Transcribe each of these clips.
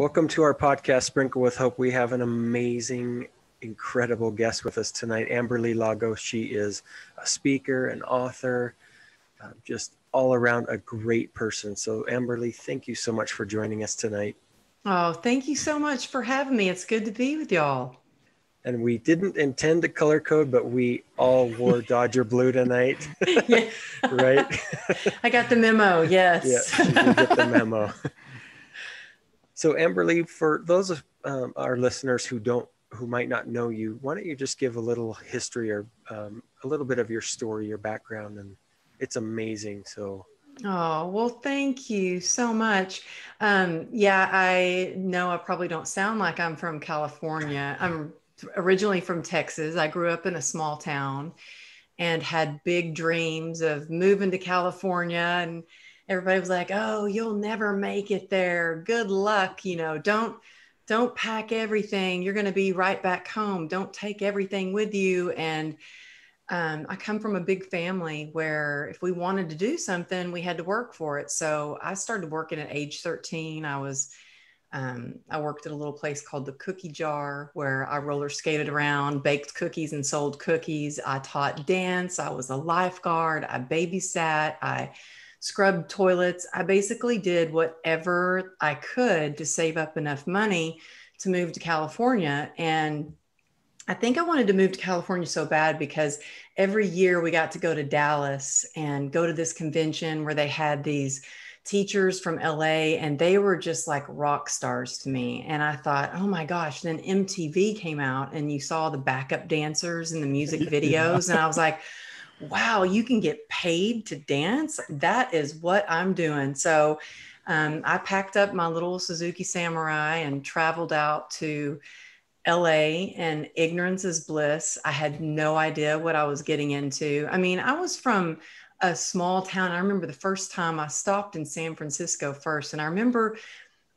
Welcome to our podcast, Sprinkle with Hope. We have an amazing, incredible guest with us tonight, Amberly Lagos. She is a speaker, an author, uh, just all around a great person. So, Amberly, thank you so much for joining us tonight. Oh, thank you so much for having me. It's good to be with y'all. And we didn't intend to color code, but we all wore Dodger blue tonight. right? I got the memo. Yes. yeah, she did get the memo. So, Amberly, for those of um, our listeners who don't, who might not know you, why don't you just give a little history or um, a little bit of your story, your background, and it's amazing. So, Oh, well, thank you so much. Um, yeah, I know I probably don't sound like I'm from California. I'm originally from Texas. I grew up in a small town and had big dreams of moving to California. And everybody was like, oh, you'll never make it there. Good luck. You know, don't. Don't pack everything. You're going to be right back home. Don't take everything with you. And um, I come from a big family where if we wanted to do something, we had to work for it. So I started working at age 13. I was, um, I worked at a little place called the Cookie Jar where I roller skated around, baked cookies, and sold cookies. I taught dance. I was a lifeguard. I babysat. I scrubbed toilets. I basically did whatever I could to save up enough money to move to California. And I think I wanted to move to California so bad because every year we got to go to Dallas and go to this convention where they had these teachers from LA and they were just like rock stars to me. And I thought, oh my gosh, then MTV came out and you saw the backup dancers in the music videos. yeah. And I was like, wow, you can get paid to dance. That is what I'm doing. So um, I packed up my little Suzuki Samurai and traveled out to LA and ignorance is bliss. I had no idea what I was getting into. I mean, I was from a small town. I remember the first time I stopped in San Francisco first, and I remember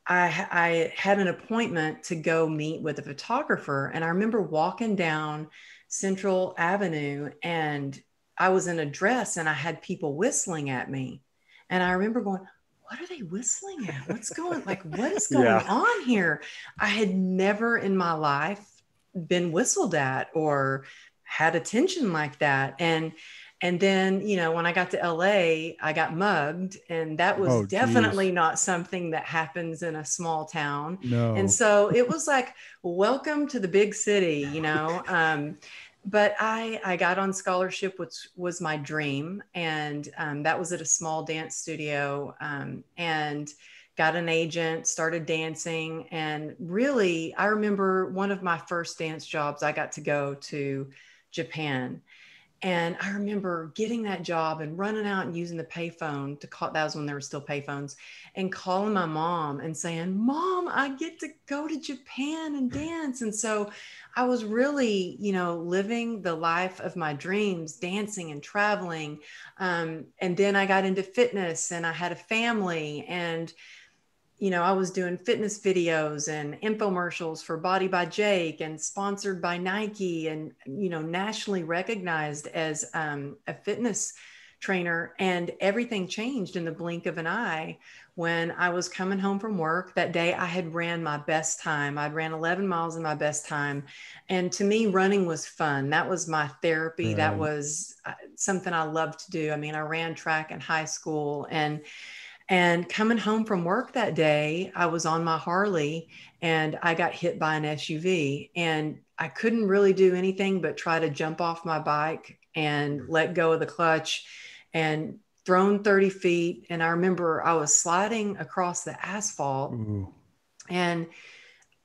I, I had an appointment to go meet with a photographer, and I remember walking down Central Avenue, and I was in a dress, and I had people whistling at me, and I remember going, what are they whistling at? What's going like what is going yeah. on here? I had never in my life been whistled at or had attention like that. And and then, you know, when I got to LA, I got mugged, and that was oh, definitely not something that happens in a small town. No. And so it was like, welcome to the big city, you know. Um, but I, I got on scholarship, which was my dream. And um, that was at a small dance studio um, and got an agent, started dancing. And really, I remember one of my first dance jobs, I got to go to Japan. And I remember getting that job and running out and using the payphone to call. That was when there were still payphones, and calling my mom and saying, "Mom, I get to go to Japan and dance." And so, I was really, you know, living the life of my dreams, dancing and traveling. Um, and then I got into fitness, and I had a family, and you know, I was doing fitness videos and infomercials for Body by Jake and sponsored by Nike and, you know, nationally recognized as um, a fitness trainer. And everything changed in the blink of an eye when I was coming home from work that day. I had ran my best time. I'd ran 11 miles in my best time. And to me, running was fun. That was my therapy. Right. That was uh, something I loved to do. I mean, I ran track in high school and, and coming home from work that day, I was on my Harley and I got hit by an SUV. And I couldn't really do anything but try to jump off my bike and let go of the clutch and thrown 30 feet. And I remember I was sliding across the asphalt. Ooh. And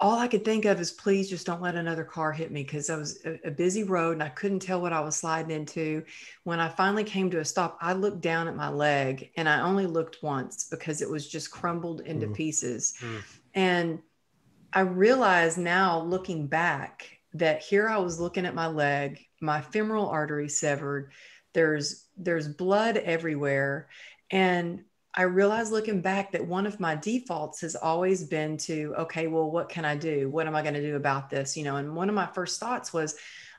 all I could think of is please just don't let another car hit me because I was a, a, busy road and I couldn't tell what I was sliding into. When I finally came to a stop, I looked down at my leg and I only looked once because it was just crumbled into mm. pieces. Mm. And I realize now looking back that here I was looking at my leg, my femoral artery severed. There's there's blood everywhere and I realized looking back that one of my defaults has always been to, okay, well, what can I do? What am I going to do about this? You know, and one of my first thoughts was,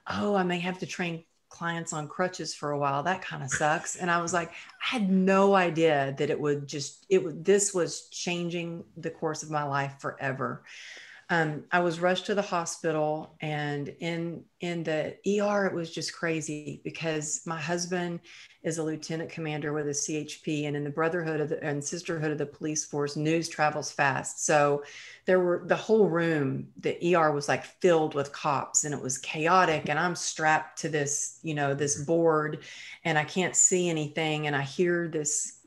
oh, I may have to train clients on crutches for a while. That kind of sucks. And I was like, I had no idea that it would just, it would, this was changing the course of my life forever. Um, I was rushed to the hospital and in, in the ER, it was just crazy because my husband is a lieutenant commander with a CHP and in the brotherhood of the, and sisterhood of the police force, news travels fast. So there were the whole room, the ER was like filled with cops and it was chaotic. And I'm strapped to this, you know, this board and I can't see anything. And I hear this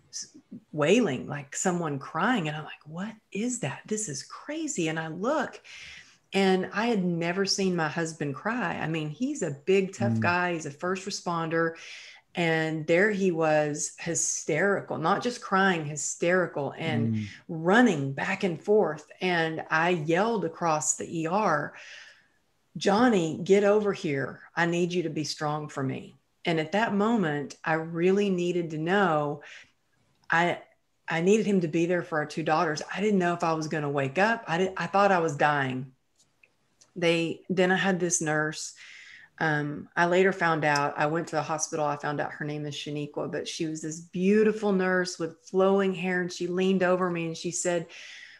wailing, like someone crying. And I'm like, what is that? This is crazy. And I look and I had never seen my husband cry. I mean, he's a big, tough mm. guy. He's a first responder and there he was hysterical not just crying hysterical and mm. running back and forth and i yelled across the er johnny get over here i need you to be strong for me and at that moment i really needed to know i i needed him to be there for our two daughters i didn't know if i was going to wake up i did i thought i was dying they then i had this nurse um, I later found out, I went to the hospital. I found out her name is Shaniqua, but she was this beautiful nurse with flowing hair. And she leaned over me and she said,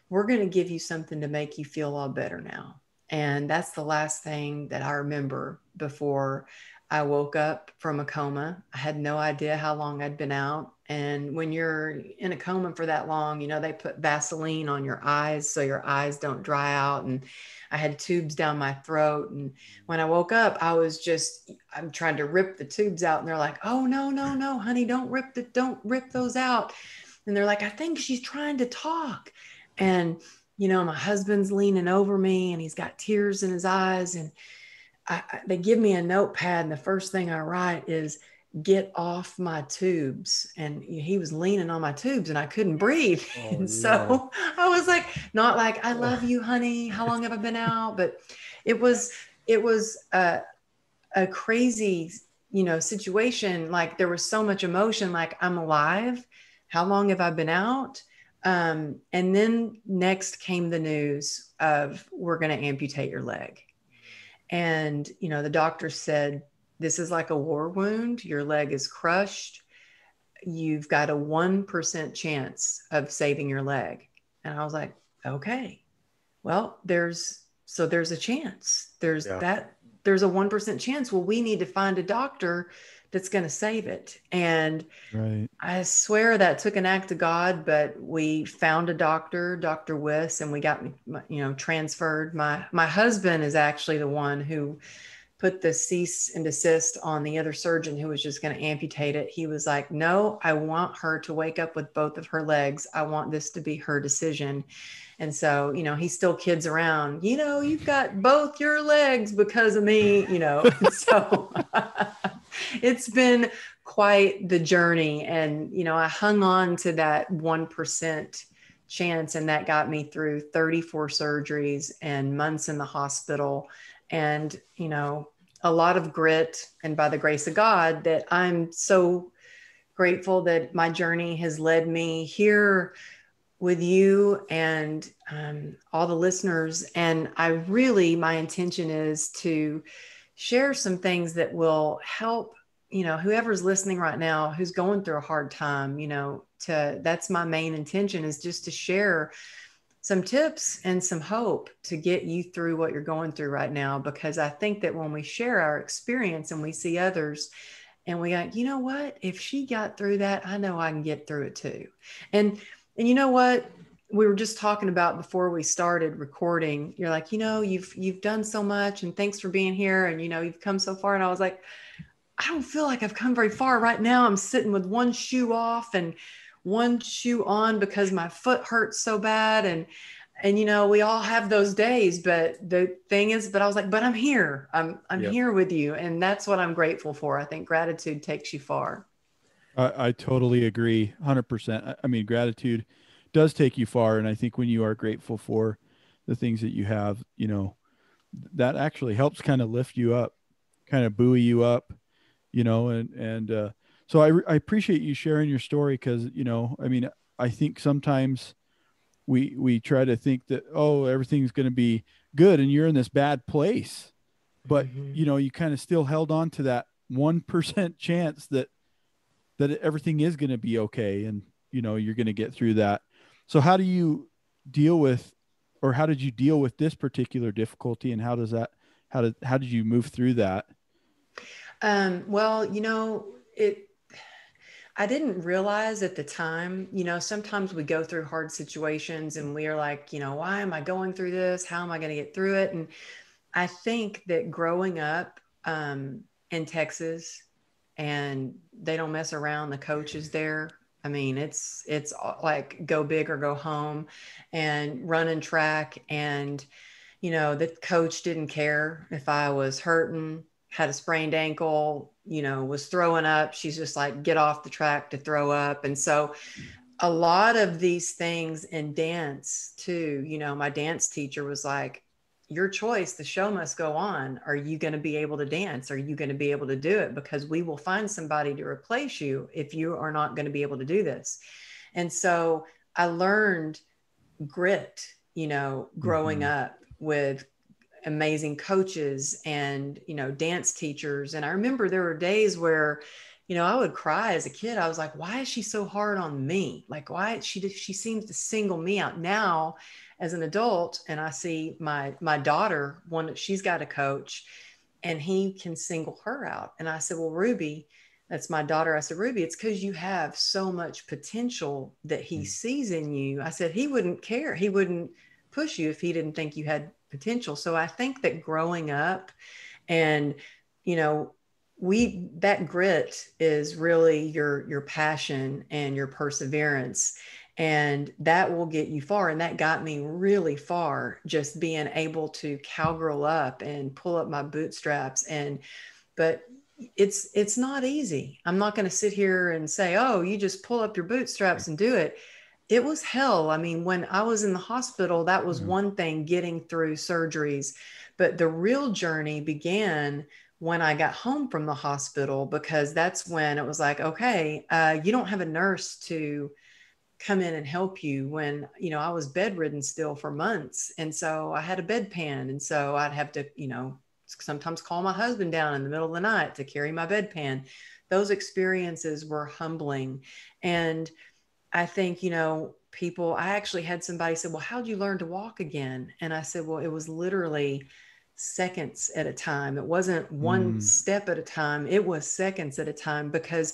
We're going to give you something to make you feel all better now. And that's the last thing that I remember before I woke up from a coma. I had no idea how long I'd been out. And when you're in a coma for that long, you know, they put Vaseline on your eyes so your eyes don't dry out. And I had tubes down my throat. And when I woke up, I was just, I'm trying to rip the tubes out. And they're like, oh, no, no, no, honey, don't rip the, don't rip those out. And they're like, I think she's trying to talk. And, you know, my husband's leaning over me and he's got tears in his eyes. And I, they give me a notepad. And the first thing I write is, get off my tubes and he was leaning on my tubes and i couldn't breathe oh, and so i was like not like i love you honey. How long have i been out? But it was it was a, a crazy you know situation. Like there was so much emotion like i'm alive. How long have i been out? Um, and then next came the news of we're going to amputate your leg. And you know the doctor said this is like a war wound. Your leg is crushed. You've got a 1% chance of saving your leg. And I was like, okay, well, there's, so there's a chance. There's yeah. that, there's a 1% chance. Well, we need to find a doctor that's going to save it. And right. I swear that took an act of God, but we found a doctor, Dr. Wiss, and we got, you know, transferred. My, my husband is actually the one who, put the cease and desist on the other surgeon who was just going to amputate it. He was like, No, I want her to wake up with both of her legs. I want this to be her decision. And so, you know, he still kids around, you know, you've got both your legs because of me, you know. so it's been quite the journey. And, you know, I hung on to that 1% chance, and that got me through 34 surgeries and months in the hospital and you know a lot of grit and by the grace of God that I'm so grateful that my journey has led me here with you and um, all the listeners. And I really, my intention is to share some things that will help, you know, whoever's listening right now who's going through a hard time, you know, to that's my main intention is just to share some tips and some hope to get you through what you're going through right now. Because I think that when we share our experience and we see others, and we go, you know what? If she got through that, I know I can get through it too. And and you know what? We were just talking about before we started recording. You're like, you know, you've you've done so much, and thanks for being here. And you know, you've come so far. And I was like, I don't feel like I've come very far right now. I'm sitting with one shoe off and one shoe on because my foot hurts so bad. And and you know we all have those days but the thing is but i was like but i'm here. I'm i'm yep. here with you. And that's what i'm grateful for. I think gratitude takes you far. I, I totally agree 100% I, I mean gratitude does take you far. And i think when you are grateful for the things that you have you know that actually helps kind of lift you up kind of buoy you up you know and and uh so I, I appreciate you sharing your story because you know i mean i think sometimes we we try to think that oh everything's going to be good and you're in this bad place but mm-hmm. you know you kind of still held on to that one percent chance that that everything is going to be okay, and you know you're going to get through that. So how do you deal with, or how did you deal with this particular difficulty, and how does that how did how did you move through that? Um, well, you know, it I didn't realize at the time, you know, sometimes we go through hard situations and we're like, you know, why am I going through this? How am I going to get through it? And I think that growing up um, in Texas and they don't mess around, the coaches there. I mean, it's it's like go big or go home, and running track, and you know the coach didn't care if I was hurting, had a sprained ankle, you know, was throwing up. She's just like, get off the track to throw up. And so a lot of these things in dance too, you know, my dance teacher was like, your choice, the show must go on. Are you going to be able to dance? Are you going to be able to do it? Because we will find somebody to replace you if you are not going to be able to do this. And so I learned grit, you know, growing mm-hmm. up with amazing coaches and you know dance teachers. And i remember there were days where you know i would cry as a kid. I was like why is she so hard on me? Like why she she seems to single me out. Now as an adult and i see my my daughter one she's got a coach and he can single her out. And i said well ruby that's my daughter i said ruby it's because you have so much potential that he mm. sees in you. I said he wouldn't care. He wouldn't push you if he didn't think you had potential. So I think that growing up and, you know, we that grit is really your your passion and your perseverance. And that will get you far. And that got me really far just being able to cowgirl up and pull up my bootstraps. And but it's it's not easy. I'm not going to sit here and say oh you just pull up your bootstraps and do it it was hell. I mean, when I was in the hospital, that was mm-hmm. one thing getting through surgeries. But the real journey began when I got home from the hospital because that's when it was like, okay, uh, you don't have a nurse to come in and help you when you know I was bedridden still for months and so I had a bedpan and so I'd have to you know sometimes call my husband down in the middle of the night to carry my bedpan those experiences were humbling and I think, you know, people, I actually had somebody say, Well, how'd you learn to walk again? And I said, Well, it was literally seconds at a time. It wasn't one mm. step at a time, it was seconds at a time because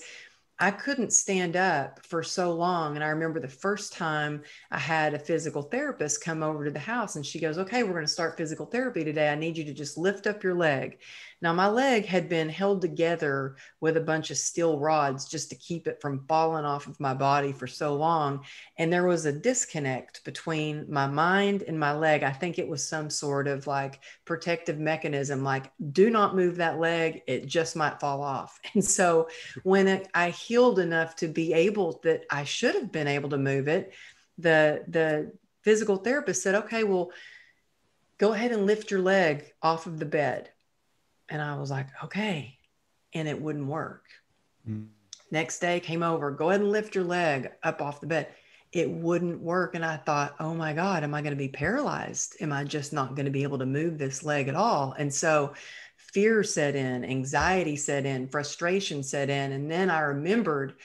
I couldn't stand up for so long. And I remember the first time I had a physical therapist come over to the house and she goes, Okay, we're going to start physical therapy today. I need you to just lift up your leg. Now, my leg had been held together with a bunch of steel rods just to keep it from falling off of my body for so long. And there was a disconnect between my mind and my leg. I think it was some sort of like protective mechanism, like, do not move that leg, it just might fall off. And so when it, I healed enough to be able that I should have been able to move it, the, the, physical therapist said, okay, well, go ahead and lift your leg off of the bed. And I was like, okay. And it wouldn't work. Mm. Next day came over, go ahead and lift your leg up off the bed. It wouldn't work. And I thought, oh my God, am I going to be paralyzed? Am I just not going to be able to move this leg at all? And so fear set in, anxiety set in, frustration set in. And then I remembered,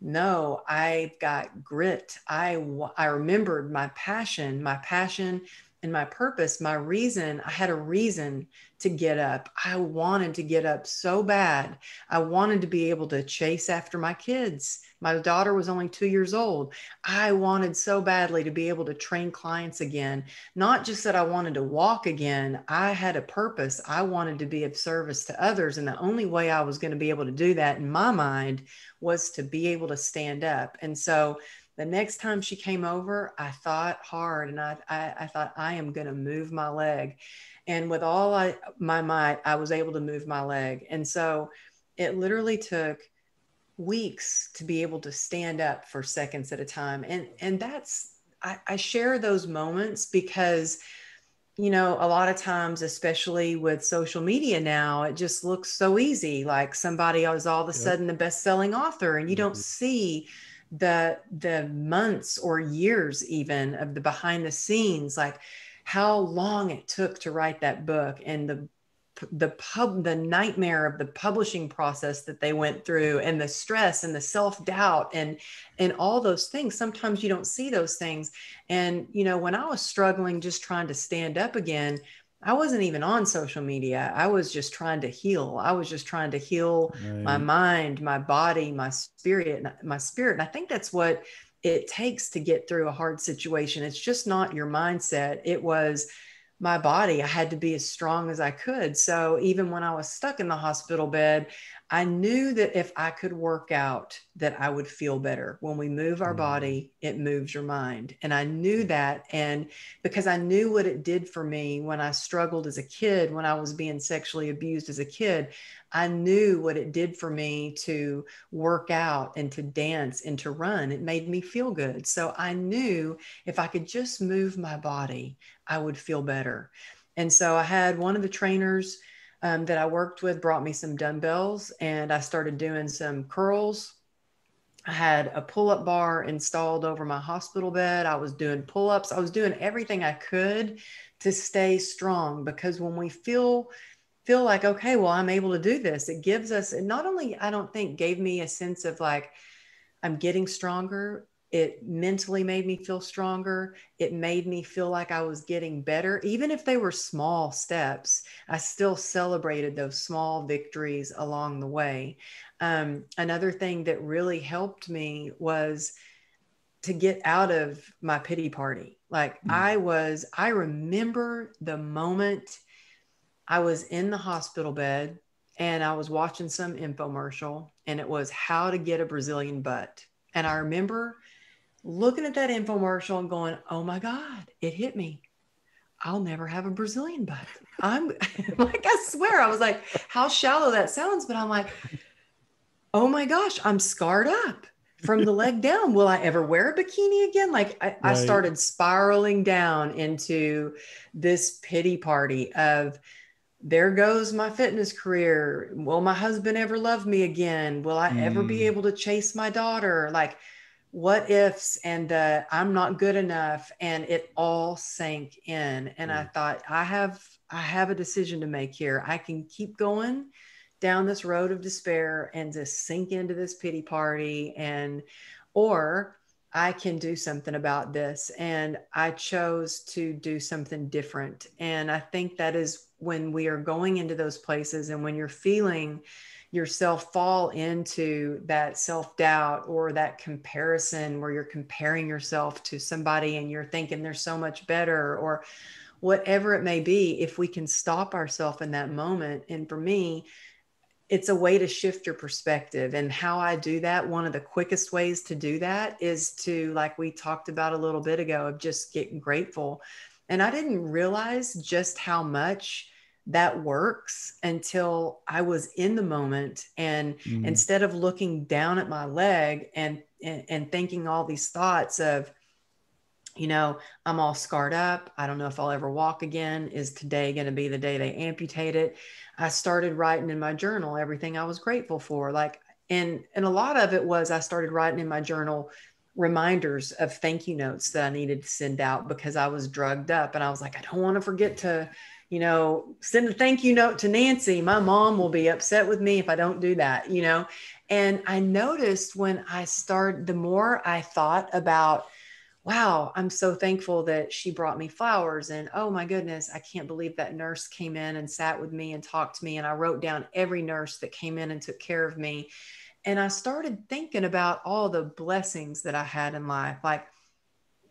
no, I've got grit. I, I remembered my passion, my passion and my purpose, my reason. I had a reason to get up. I wanted to get up so bad. I wanted to be able to chase after my kids. My daughter was only two years old. I wanted so badly to be able to train clients again. Not just that I wanted to walk again, I had a purpose. I wanted to be of service to others. And the only way I was going to be able to do that in my mind was to be able to stand up. And so, the next time she came over, I thought hard and I, I, I thought, I am going to move my leg. And with all I, my might, I was able to move my leg. And so it literally took weeks to be able to stand up for seconds at a time. And, and that's, I, I share those moments because, you know, a lot of times, especially with social media now, it just looks so easy. Like somebody is all of a sudden yep. a best selling author and you mm-hmm. don't see the the months or years even of the behind the scenes like how long it took to write that book and the the pub the nightmare of the publishing process that they went through and the stress and the self-doubt and and all those things. Sometimes you don't see those things. And you know when i was struggling just trying to stand up again I wasn't even on social media. I was just trying to heal. I was just trying to heal right. my mind, my body, my spirit, uh, my spirit. And I think that's what it takes to get through a hard situation. It's just not your mindset. It was my body. I had to be as strong as I could. So even when I was stuck in the hospital bed, I knew that if I could work out, that I would feel better. When we move our mm-hmm. body, it moves your mind. And I knew that. And because I knew what it did for me when I struggled as a kid, when I was being sexually abused as a kid, I knew what it did for me to work out and to dance and to run. It made me feel good. So I knew if I could just move my body, I would feel better. And so I had one of the trainers um, that I worked with brought me some dumbbells and I started doing some curls. I had a pull up bar installed over my hospital bed. I was doing pull ups. I was doing everything I could to stay strong because when we feel feel like okay well i'm able to do this it gives us it not only i don't think gave me a sense of like i'm getting stronger it mentally made me feel stronger. It made me feel like I was getting better. Even if they were small steps, I still celebrated those small victories along the way. Um, another thing that really helped me was to get out of my pity party. Like mm. I was, I remember the moment I was in the hospital bed and I was watching some infomercial and it was how to get a Brazilian butt. And I remember looking at that infomercial and going, oh my God, it hit me. I'll never have a Brazilian butt. I'm like, I swear, I was like, how shallow that sounds, but I'm like, oh my gosh, I'm scarred up from the leg down. Will I ever wear a bikini again? Like, I, right. I started spiraling down into this pity party of, there goes my fitness career. Will my husband ever love me again? Will I mm. ever be mm. able to chase my daughter? Like, what ifs and uh, I'm not good enough, and it all sank in. And mm. I thought, I have I have a decision to make here. I can keep going down this road of despair and just sink into this pity party, and or I can do something about this. And I chose to do something different. And I think that is when we are going into those places and when you're feeling yourself fall into that self doubt or that comparison where you're comparing yourself to somebody and you're thinking they're so much better or whatever it may be, if we can stop ourselves in that moment. And for me, it's a way to shift your perspective. And how I do that, one of the quickest ways to do that is to, like we talked about a little bit ago, of just getting grateful. And I didn't realize just how much that works until I was in the moment. And mm. instead of looking down at my leg and, and, and thinking all these thoughts of, you know, I'm all scarred up. I don't know if I'll ever walk again. Is today going to be the day they amputate it? I started writing in my journal everything I was grateful for. Like, and and a lot of it was I started writing in my journal reminders of thank you notes that I needed to send out because I was drugged up and I was like, I don't want to forget to you know, send a thank you note to Nancy. My mom will be upset with me if I don't do that, you know. And I noticed when I started, the more I thought about, wow, I'm so thankful that she brought me flowers. And oh my goodness, I can't believe that nurse came in and sat with me and talked to me. And I wrote down every nurse that came in and took care of me. And I started thinking about all the blessings that I had in life. Like,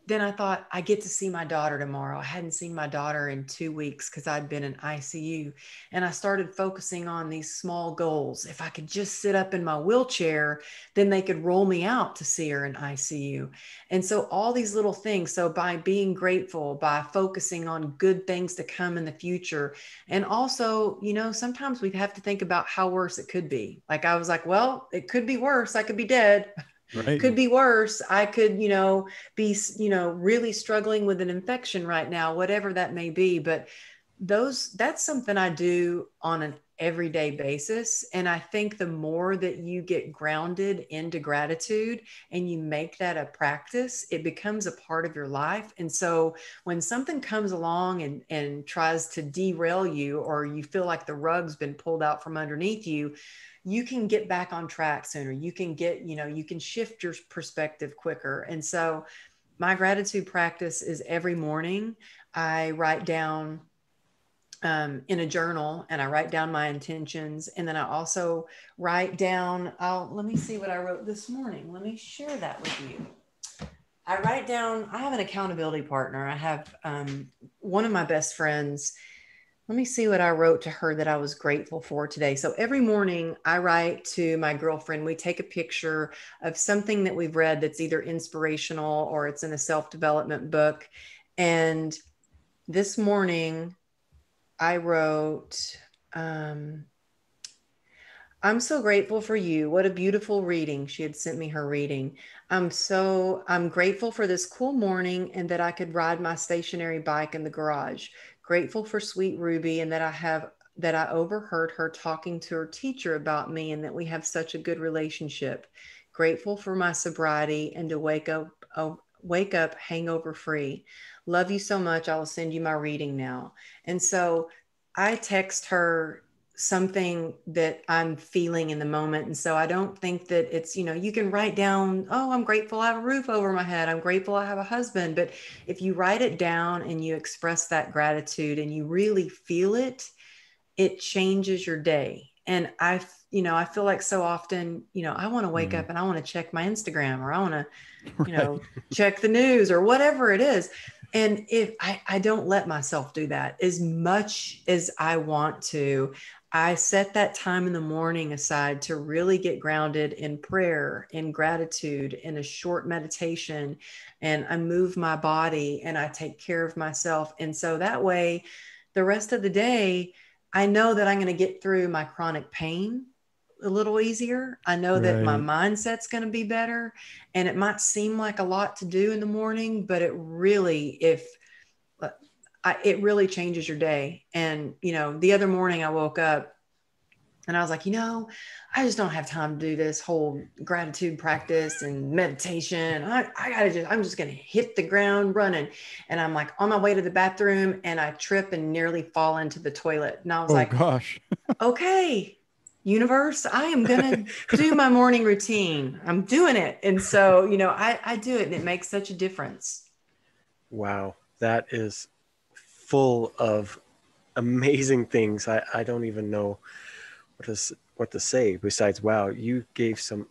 then I thought I get to see my daughter tomorrow. I hadn't seen my daughter in two weeks because I'd been in ICU. And I started focusing on these small goals. If I could just sit up in my wheelchair, then they could roll me out to see her in ICU. And so, all these little things. So, by being grateful, by focusing on good things to come in the future. And also, you know, sometimes we have to think about how worse it could be. Like, I was like, well, it could be worse. I could be dead. right. could be worse i could you know be you know really struggling with an infection right now whatever that may be but those that's something I do on an everyday basis. And I think the more that you get grounded into gratitude and you make that a practice, it becomes a part of your life. And so when something comes along and, and tries to derail you, or you feel like the rug's been pulled out from underneath you, you can get back on track sooner. You can get, you know, you can shift your perspective quicker. And so my gratitude practice is every morning I write down um, in a journal and I write down my intentions. And then I also write down, I'll, let me see what I wrote this morning. Let me share that with you. I write down, I have an accountability partner. I have um, one of my best friends. Let me see what I wrote to her that I was grateful for today. So every morning I write to my girlfriend. We take a picture of something that we've read that's either inspirational or it's in a self development book. And this morning I wrote, um, I'm so grateful for you. What a beautiful reading. She had sent me her reading. I'm so I'm grateful for this cool morning and that I could ride my stationary bike in the garage. Grateful for sweet Ruby and that I have that I overheard her talking to her teacher about me and that we have such a good relationship. Grateful for my sobriety and to wake up oh, wake up hangover free. Love you so much. I will send you my reading now. And so I text her something that I'm feeling in the moment. And so I don't think that it's, you know, you can write down, oh, I'm grateful I have a roof over my head. I'm grateful I have a husband. But if you write it down and you express that gratitude and you really feel it, it changes your day. And I, you know, I feel like so often, you know, I want to wake mm-hmm. up and I want to check my Instagram or I want to, you know, check the news or whatever it is and if I, I don't let myself do that as much as I want to, I set that time in the morning aside to really get grounded in prayer, in gratitude, in a short meditation, and I move my body and I take care of myself. And so that way, the rest of the day, I know that I'm going to get through my chronic pain a little easier. I know right. that my mindset's going to be better. And it might seem like a lot to do in the morning, but it really, if uh, I, it really changes your day. And, you know, the other morning I woke up and I was like, you know, I just don't have time to do this whole gratitude practice and meditation. I, I gotta just, I'm just gonna hit the ground running. And I'm like on my way to the bathroom and I trip and nearly fall into the toilet. And I was oh, like, gosh, okay, universe i am going to do my morning routine. I'm doing it. And so you know I, I do it and it makes such a difference. Wow. That is full of amazing things. I, I don't even know what to, what to say besides wow you gave some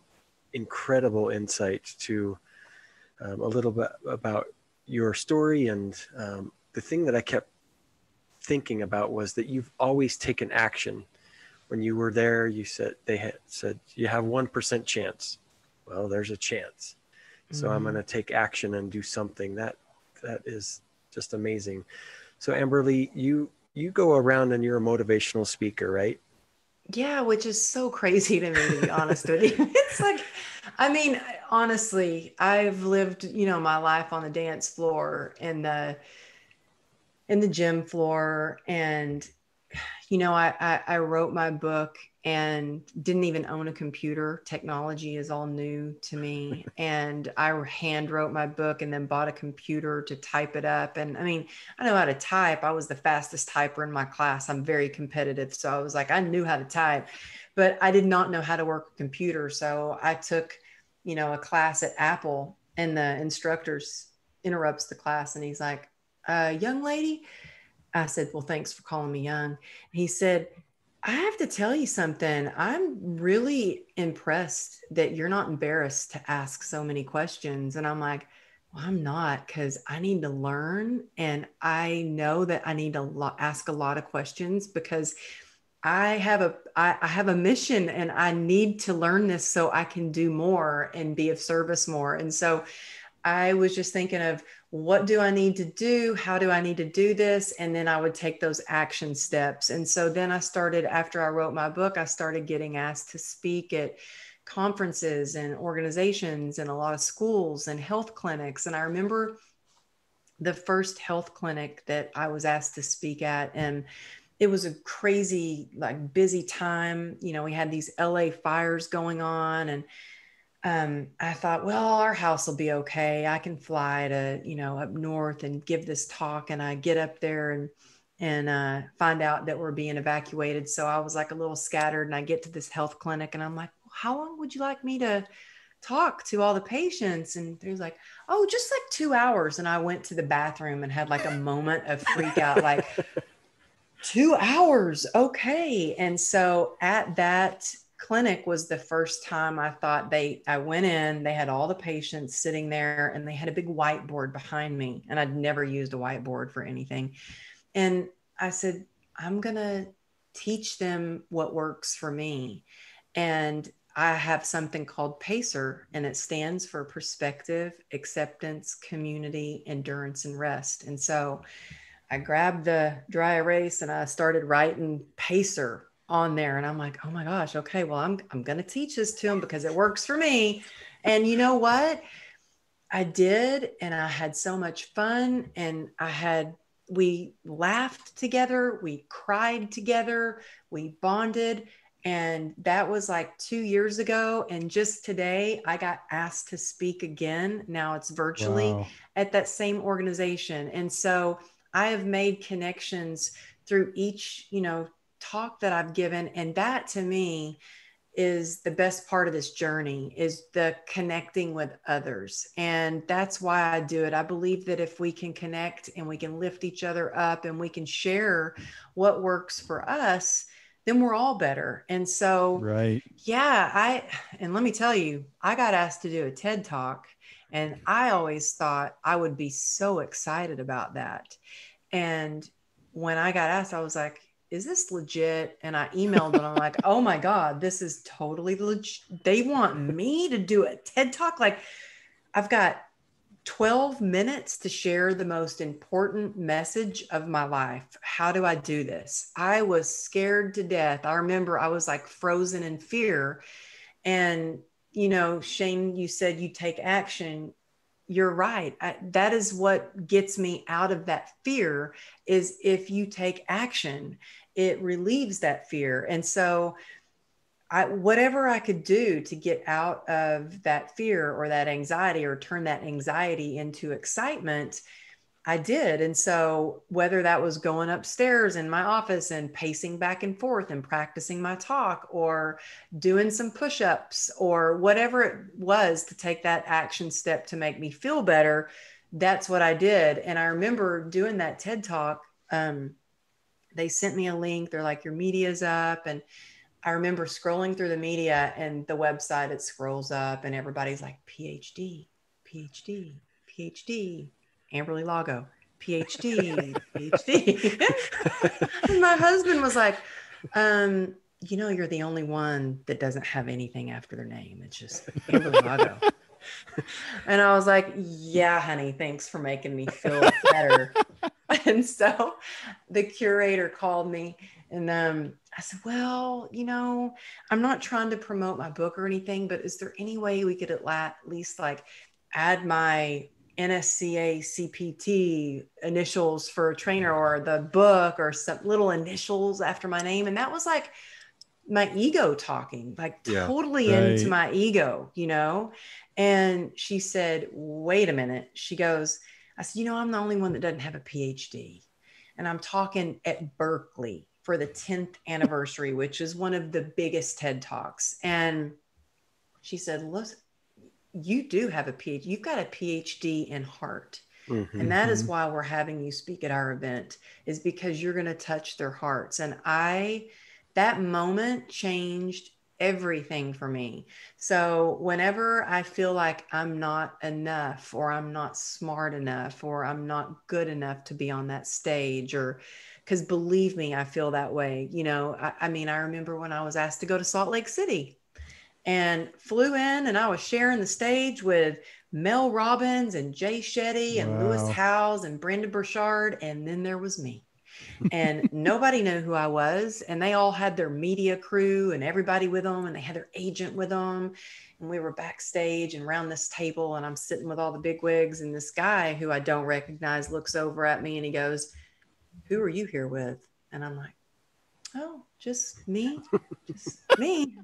incredible insight to um, a little bit about your story. And um, the thing that i kept thinking about was that you've always taken action when you were there, you said they had said you have one percent chance. Well, there's a chance. So mm-hmm. I'm going to take action and do something. That that is just amazing. So Amberly, you you go around and you're a motivational speaker, right? Yeah, which is so crazy to me to be honest with you. It's like I mean, honestly, I've lived, you know, my life on the dance floor and the in the gym floor and you know, I, I, I wrote my book and didn't even own a computer. Technology is all new to me. And I hand wrote my book and then bought a computer to type it up. And I mean, I know how to type. I was the fastest typer in my class. I'm very competitive. So I was like, I knew how to type, but I did not know how to work a computer. So I took, you know, a class at Apple and the instructor's interrupts the class and he's like, uh, young lady, I said, Well, thanks for calling me young. He said, I have to tell you something. I'm really impressed that you're not embarrassed to ask so many questions. And I'm like, well, I'm not because I need to learn. And I know that I need to lo- ask a lot of questions because I have a I, I have a mission and I need to learn this so I can do more and be of service more. And so I was just thinking of what do I need to do? How do I need to do this? And then I would take those action steps. And so then I started, after I wrote my book, I started getting asked to speak at conferences and organizations and a lot of schools and health clinics. And I remember the first health clinic that I was asked to speak at. And it was a crazy, like busy time. You know, we had these LA fires going on and um, I thought, well, our house will be okay. I can fly to, you know, up north and give this talk. And I get up there and and uh, find out that we're being evacuated. So I was like a little scattered, and I get to this health clinic, and I'm like, well, how long would you like me to talk to all the patients? And he's like, oh, just like two hours. And I went to the bathroom and had like a moment of freak out, like. Two hours. Okay. And so at that clinic was the first time I thought they I went in, they had all the patients sitting there and they had a big whiteboard behind me and I'd never used a whiteboard for anything. And I said, I'm going to teach them what works for me. And I have something called PACER, and it stands for perspective, acceptance, community, endurance, and rest. And so I grabbed the dry erase and I started writing PACER on there. And I'm like, oh my gosh, okay, well, I'm, I'm going to teach this to them because it works for me. And you know what? I did. And I had so much fun. And I had, we laughed together, we cried together, we bonded. And that was like two years ago. And just today, I got asked to speak again. Now it's virtually wow. at that same organization. And so I have made connections through each, you know, talk that I've given. And that to me is the best part of this journey is the connecting with others. And that's why I do it. I believe that if we can connect and we can lift each other up and we can share what works for us, then we're all better. And so, right. Yeah. I, and let me tell you, I got asked to do a TED talk and I always thought I would be so excited about that. And when I got asked, I was like, is this legit? And I emailed them. I'm like, oh my God, this is totally legit. They want me to do a TED talk. Like, I've got 12 minutes to share the most important message of my life. How do I do this? I was scared to death. I remember I was like frozen in fear. And, you know, Shane, you said you take action you're right I, that is what gets me out of that fear is if you take action it relieves that fear and so I, whatever I could do to get out of that fear or that anxiety or turn that anxiety into excitement I did. And so, whether that was going upstairs in my office and pacing back and forth and practicing my talk or doing some push ups or whatever it was to take that action step to make me feel better, that's what I did. And I remember doing that TED talk. Um, they sent me a link. They're like, Your media's up. And I remember scrolling through the media and the website, it scrolls up and everybody's like, PhD, PhD, PhD Amberly Lago, PhD, PhD. and my husband was like, um, you know, you're the only one that doesn't have anything after their name. It's just Amberly Lago. and I was like, yeah, honey, thanks for making me feel better. and so the curator called me and um, I said, well, you know, I'm not trying to promote my book or anything, but is there any way we could at least like add my NSCA CPT initials for a trainer or the book or some little initials after my name. And that was like my ego talking, like yeah, totally right. into my ego, you know? And she said, wait a minute. She goes, I said, you know, I'm the only one that doesn't have a PhD. And I'm talking at Berkeley for the 10th anniversary, which is one of the biggest TED Talks. And she said, look, you do have a PhD. You've got a PhD in heart. Mm-hmm. And that is why we're having you speak at our event is because you're going to touch their hearts. And I, that moment changed everything for me. So whenever I feel like I'm not enough or I'm not smart enough or I'm not good enough to be on that stage or because believe me, I feel that way. You know, I, I mean, I remember when I was asked to go to Salt Lake City and flew in and I was sharing the stage with Mel Robbins and Jay Shetty and wow. Lewis Howes and Brendon Burchard. And then there was me. And nobody knew who I was. And they all had their media crew and everybody with them, and they had their agent with them. And we were backstage and around this table, and I'm sitting with all the big wigs. And this guy who I don't recognize looks over at me and he goes, Who are you here with? And I'm like, Oh, just me, just me.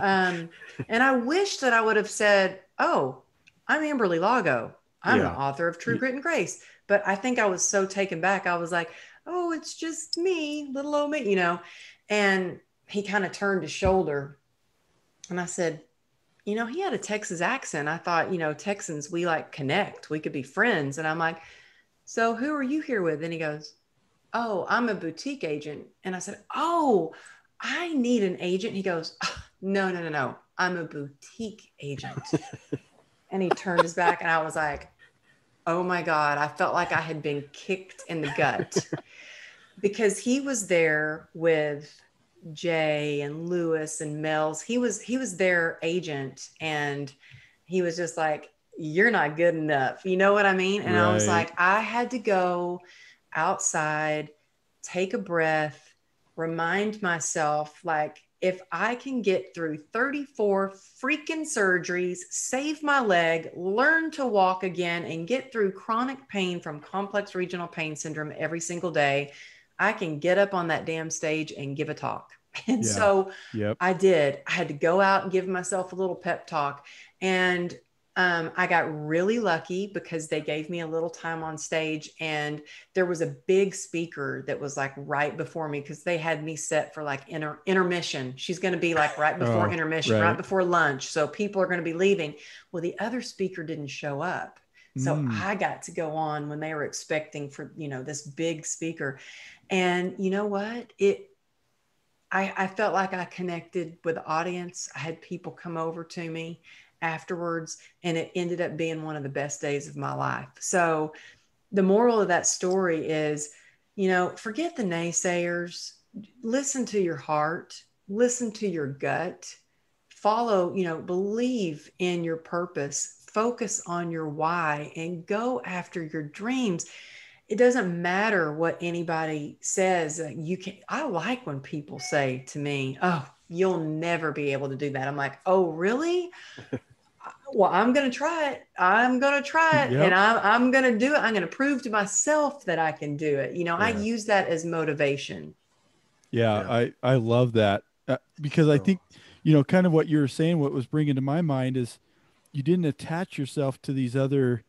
Um, and I wish that I would have said, Oh, I'm Amberly Lago. I'm yeah. an author of True Grit and Grace. But I think I was so taken back. I was like, oh, it's just me, little old me, you know. And he kind of turned his shoulder. And I said, you know, he had a Texas accent. I thought, you know, Texans, we like connect, we could be friends. And I'm like, so who are you here with? And he goes, oh, I'm a boutique agent. And I said, oh, I need an agent. He goes, oh, no, no, no, no. I'm a boutique agent. and he turned his back and I was like, oh my God, I felt like I had been kicked in the gut because he was there with Jay and Lewis and Mel's. He was he was their agent and he was just like, You're not good enough. You know what I mean? And right. I was like, I had to go outside, take a breath, remind myself like if I can get through 34 freaking surgeries, save my leg, learn to walk again, and get through chronic pain from complex regional pain syndrome every single day, I can get up on that damn stage and give a talk. And yeah. so yep. I did. I had to go out and give myself a little pep talk. And um, I got really lucky because they gave me a little time on stage, and there was a big speaker that was like right before me because they had me set for like inter- intermission. She's going to be like right before oh, intermission, right. right before lunch. So people are going to be leaving. Well, the other speaker didn't show up. So mm. I got to go on when they were expecting for, you know, this big speaker. And you know what? It, I, I felt like I connected with the audience. I had people come over to me afterwards. And it ended up being one of the best days of my life. So the moral of that story is, you know, forget the naysayers, listen to your heart, listen to your gut, follow, you know, believe in your purpose, focus on your why, and go after your dreams. It doesn't matter what anybody says. Uh, you can, I like when people say to me, Oh, you'll never be able to do that. I'm like, Oh, really? well, I'm going to try it. I'm going to try it yep. and I'm, I'm going to do it. I'm going to prove to myself that I can do it. You know, yeah. I use that as motivation. Yeah, yeah. I, I love that uh, because I think, you know, kind of what you were saying, what was bringing to my mind is you didn't attach yourself to these other,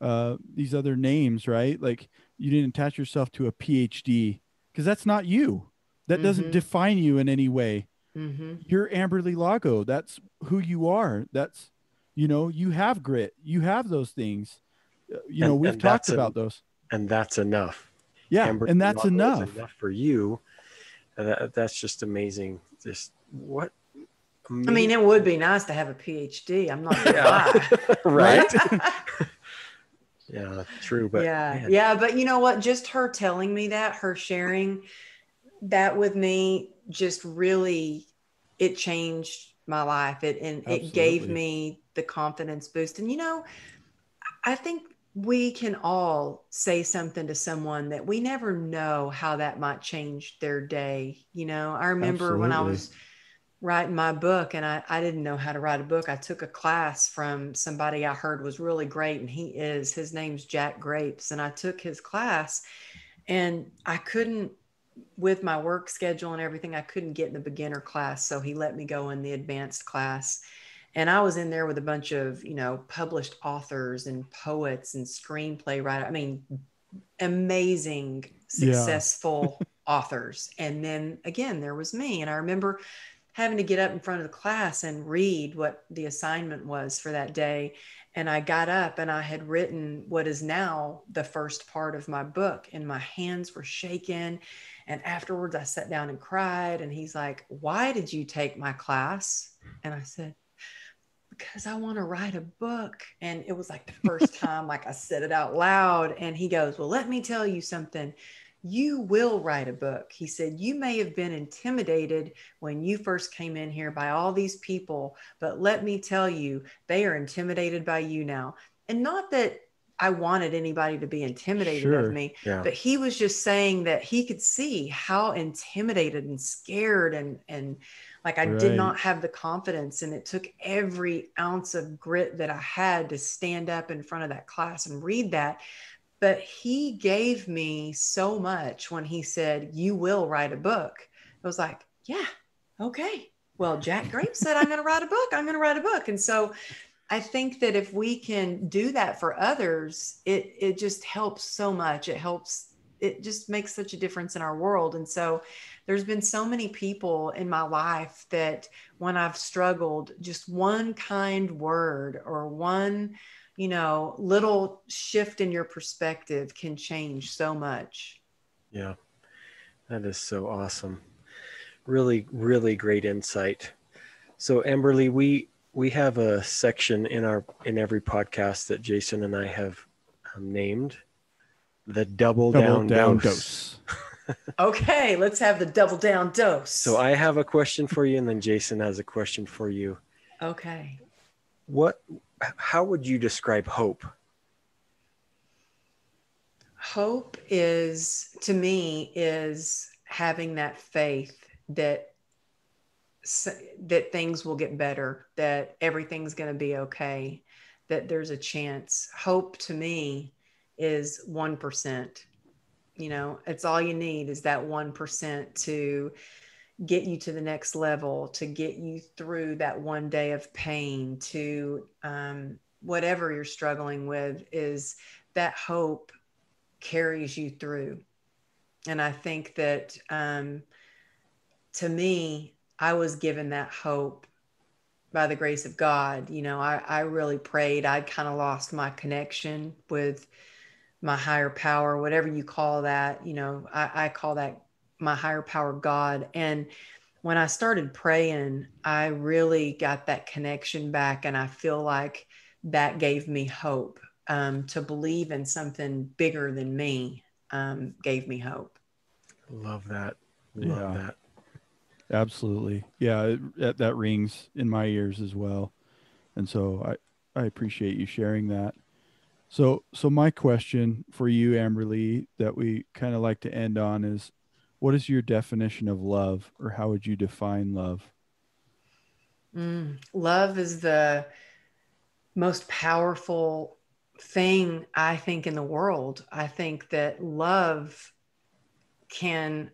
uh, these other names, right? Like you didn't attach yourself to a PhD because that's not you. That mm-hmm. doesn't define you in any way. Mm-hmm. You're Amberly Lago. That's who you are. That's you know you have grit you have those things. Uh, you know we've talked about those. and that's enough. Yeah Amber and that's enough. enough for you. That, that's just amazing. Just what amazing. i mean it would be nice to have a phd i'm not yeah. right? Yeah true but yeah man. yeah but you know what? Just her telling me that her sharing that with me just really it changed my life it and Absolutely. it gave me the confidence boost. And you know, I think we can all say something to someone that we never know how that might change their day. You know, I remember Absolutely. when I was writing my book and I, I didn't know how to write a book. I took a class from somebody I heard was really great, and he is, his name's Jack Grapes. And I took his class and I couldn't, with my work schedule and everything, I couldn't get in the beginner class. So he let me go in the advanced class and I was in there with a bunch of, you know, published authors and poets and screenplay writers. I mean, amazing, successful yeah. authors. And then again, there was me. And I remember having to get up in front of the class and read what the assignment was for that day. And I got up and I had written what is now the first part of my book, and my hands were shaking. And afterwards, I sat down and cried. And he's like, Why did you take my class? And I said, because I want to write a book. And it was like the first time like I said it out loud. And he goes, Well, let me tell you something. You will write a book. He said, You may have been intimidated when you first came in here by all these people, but let me tell you, they are intimidated by you now. And not that I wanted anybody to be intimidated Sure. of me. Yeah. But he was just saying that he could see how intimidated and scared and and like I did not have the confidence and it took every ounce of grit that I had to stand up in front of that class and read that. But he gave me so much when he said, "You will write a book." I was like, "Yeah, okay." Well, Jack Grapes said, "I'm going to write a book. I'm going to write a book." And so I think that if we can do that for others, it it just helps so much. It helps. It just makes such a difference in our world. And so, there's been so many people in my life that when I've struggled, just one kind word or one, you know, little shift in your perspective can change so much. Yeah. That is so awesome. Really, really great insight. So Amberly, we we have a section in our in every podcast that Jason and I have um, named the double, Double down, down dose. dose. Okay, let's have the double down dose. So I have a question for you, and then Jason has a question for you. okay. What? How would you describe hope? hope is to me is having that faith that s- that things will get better that everything's going to be okay that there's a chance hope to me is 1% you know it's all you need is that 1% to get you to the next level to get you through that one day of pain to um, whatever you're struggling with is that hope carries you through. And I think that um, to me, I was given that hope by the grace of God. You know, I, I really prayed. I'd kind of lost my connection with my higher power, whatever you call that. You know, I, I call that my higher power, God. And when I started praying, I really got that connection back. And I feel like that gave me hope um, to believe in something bigger than me um, gave me hope. Love that. Love Yeah. that. Absolutely. Yeah, it, that, rings in my ears as well. And so I, I appreciate you sharing that. So, so my question for you, Amberly, that we kind of like to end on is what is your definition of love or how would you define love? Mm, love is the most powerful thing I think in the world. I think that love can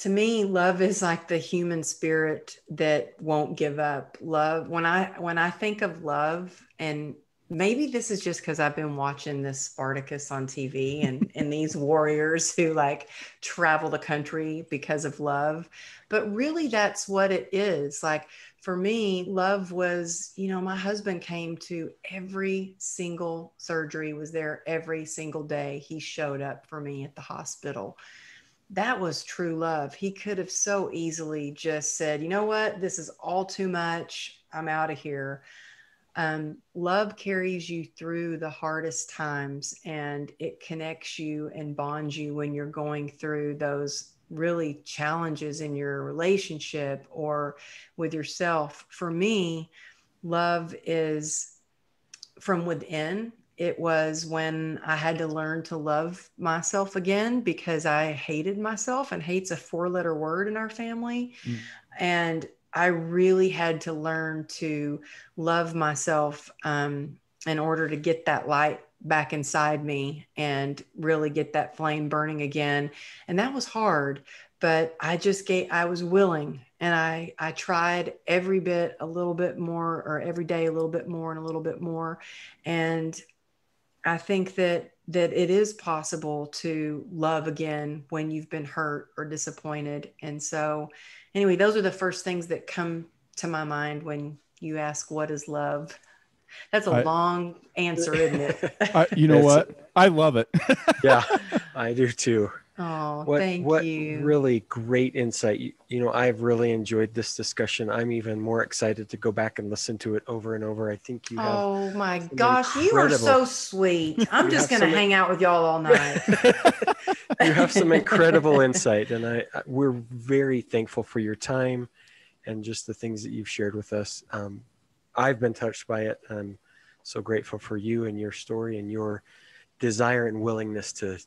to me love is like the human spirit that won't give up. Love when I when I think of love and maybe this is just because I've been watching this Spartacus on TV and and these warriors who like travel the country because of love. But really that's what it is. Like for me, love was, you know, my husband came to every single surgery, was there every single day. He showed up for me at the hospital. That was true love. He could have so easily just said, you know what, this is all too much. I'm out of here. Um, love carries you through the hardest times and it connects you and bonds you when you're going through those really challenges in your relationship or with yourself. For me, love is from within. It was when I had to learn to love myself again because I hated myself, and hate's a four letter word in our family. Mm. And I really had to learn to love myself um, in order to get that light back inside me and really get that flame burning again. And that was hard, but I just gave, I was willing and I, I tried every bit a little bit more or every day a little bit more and a little bit more. And I think that that it is possible to love again when you've been hurt or disappointed. And so anyway, those are the first things that come to my mind when you ask what is love. That's a I- long answer, isn't it? I, you know what? I love it. yeah, I do too. Oh, What thank what you. really great insight. You, you know, I've really enjoyed this discussion. I'm even more excited to go back and listen to it over and over. I think you have Oh my gosh, you are so sweet. I'm just going to some- hang out with y'all all night. you have some incredible insight and I, I we're very thankful for your time and just the things that you've shared with us um, i've been touched by it i'm so grateful for you and your story and your desire and willingness to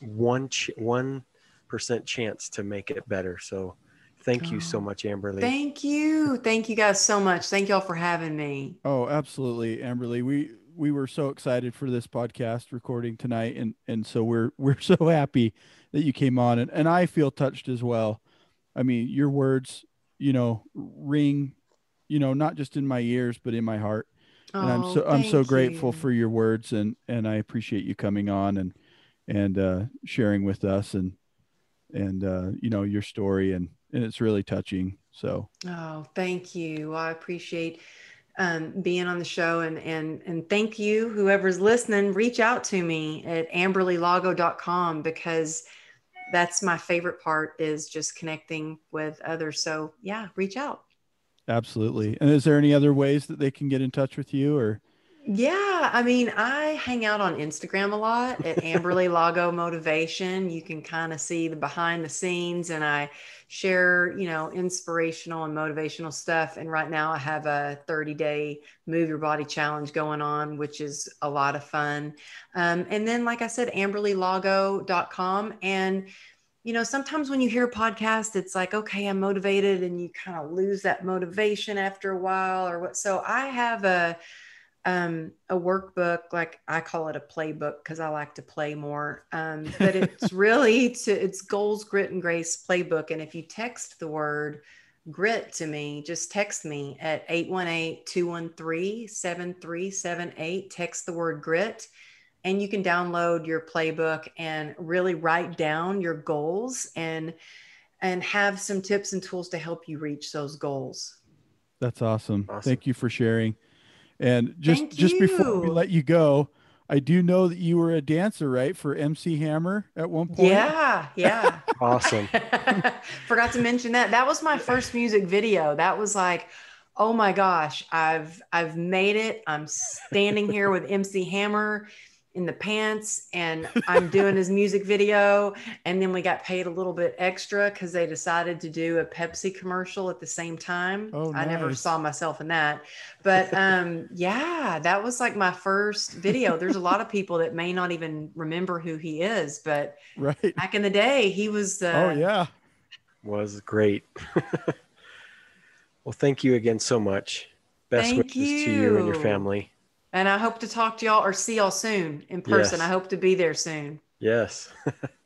one ch- one percent chance to make it better. So thank you so Oh, much, Amberly. Thank you. Thank you guys so much. Thank y'all for having me. Oh, absolutely, Amberly. We we were so excited for this podcast recording tonight, and and so we're we're so happy that you came on, and and I feel touched as well. I mean, your words, you know, ring, you know, not just in my ears but in my heart, and I'm Oh, so I'm so grateful you. for your words, and and I appreciate you coming on and and uh, sharing with us, and and uh, you know your story, and and it's really touching. So Oh, thank you. I appreciate um, being on the show and and and thank you, whoever's listening. Reach out to me at amberlylago.com because that's my favorite part is just connecting with others. So yeah, reach out. absolutely. And is there any other ways that they can get in touch with you, or Yeah, I mean, I hang out on Instagram a lot at Amberly Lago Motivation. You can kind of see the behind the scenes, and I share, you know, inspirational and motivational stuff. And right now, I have a 30 day Move Your Body Challenge going on, which is a lot of fun. Um, and then, like I said, amberlylago.com. And you know, sometimes when you hear a podcast, it's like, okay, I'm motivated, and you kind of lose that motivation after a while, or what. So I have a um, a workbook, like I call it a playbook because I like to play more. Um, but it's really to it's goals, grit, and grace playbook. And if you text the word grit to me, just text me at 818-213-7378. Text the word grit and you can download your playbook and really write down your goals and and have some tips and tools to help you reach those goals. That's awesome. Awesome. Thank you for sharing. And just Thank just before we let you go, I do know that you were a dancer, right, for MC Hammer at one point. Yeah, yeah. Awesome. Forgot to mention that. That was my first music video. That was like, oh my gosh, I've I've made it. I'm standing here with MC Hammer in the pants and I'm doing his music video. And then we got paid a little bit extra because they decided to do a Pepsi commercial at the same time. Oh, I never saw myself in that. But um, yeah, that was like my first video. There's a lot of people that may not even remember who he is, but Right. back in the day, he was the oh yeah. Was great. well, thank you again so much. Best Thank wishes to you and your family. And I hope to talk to y'all or see y'all soon in person. Yes. I hope to be there soon. Yes.